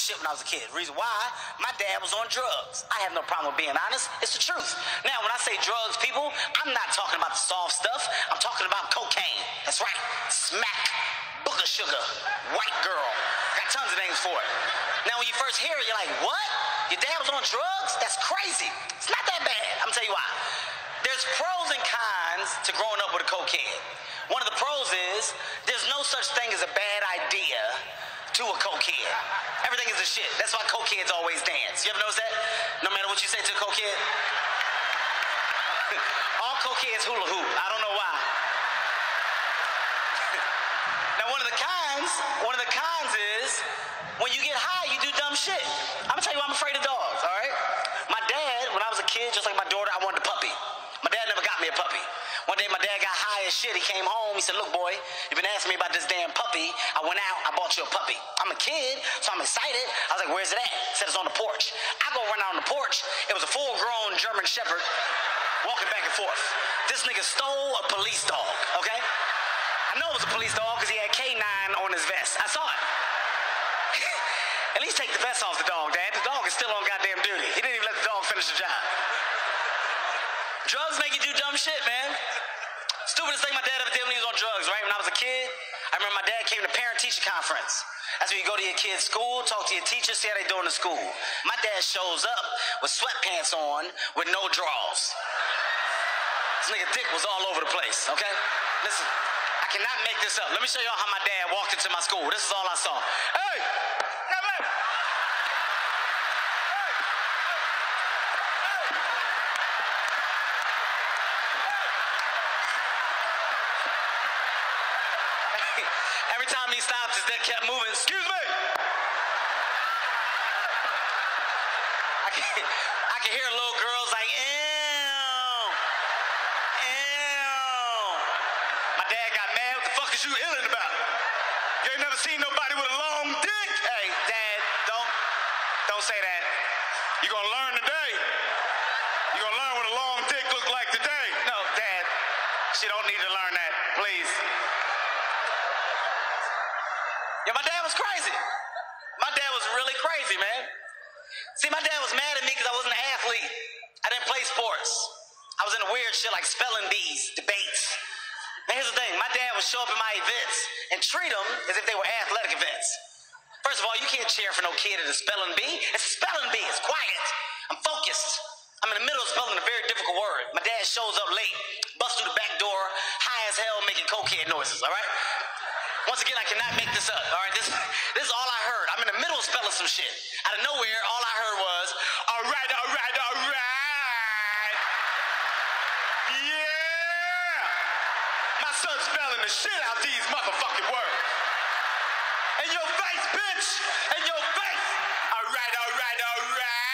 shit when I was a kid. Reason why? My dad was on drugs. I have no problem with being honest. It's the truth. Now, when I say drugs, people, I'm not talking about the soft stuff. I'm talking about cocaine. That's right. Smack. Booger sugar. White girl. Got tons of names for it. Now, when you first hear it, you're like, what? Your dad was on drugs? That's crazy. It's not that bad. I'm gonna tell you why. There's pros and cons to growing up with a cokehead. One of the pros is there's no such thing as a bad idea to a cokehead. Everything shit. That's why cokeheads always dance. You ever notice that? No matter what you say to a cokehead. All cokeheads hula hoop. I don't know why. now one of the cons, one of the cons is when you get high, you do dumb shit. I'm gonna tell you I'm afraid of dogs, all right? My dad, when I was a kid, just like my daughter, I wanted a puppy. My dad never got me a puppy. One day my dad got high as shit. He came home. He said, Look, boy, you've been asking me about this damn puppy. I went out, I bought you a puppy. I'm a kid, so I'm excited. I was like, Where's it at? He said, It's on the porch. I go run out on the porch. It was a full grown German Shepherd walking back and forth. This nigga stole a police dog, okay? I know it was a police dog because he had K9 on his vest. I saw it. At least take the vest off the dog, Dad. The dog is still on goddamn duty. He didn't even let the dog finish the job. Drugs make you do dumb shit, man. Stupidest thing my dad ever did when he was on drugs, right? When I was a kid, I remember my dad came to parent teacher conference. That's where you go to your kid's school, talk to your teacher, see how they doing in school. My dad shows up with sweatpants on with no drawers. This nigga dick was all over the place, okay? Listen, I cannot make this up. Let me show y'all how my dad walked into my school. This is all I saw. Hey! Every time he stopped, his dick kept moving. Excuse me! I can, I can hear little girls like, ew! Ew! My dad got mad. What the fuck is you illing about? You ain't never seen nobody with a long dick. Hey, Dad, don't, don't say that. You gonna learn today. You gonna learn what a long dick look like today. No, Dad, she don't need to learn that, please. Yeah, my dad was crazy. My dad was really crazy, man. See, my dad was mad at me because I wasn't an athlete. I didn't play sports. I was in a weird shit like spelling bees, debates. Now, here's the thing my dad would show up at my events and treat them as if they were athletic events. First of all, you can't cheer for no kid at a spelling bee. It's a spelling bee, it's quiet. I'm focused. I'm in the middle of spelling a very difficult word. My dad shows up late, busts through the back door, high as hell, making cokehead noises, all right? Once again, I cannot make this up. All right, this this is all I heard. I'm in the middle of spelling some shit. Out of nowhere, all I heard was, all right, all right, all right. Yeah. My son's spelling the shit out these motherfucking words. In your face, bitch. In your face. All right, all right, all right.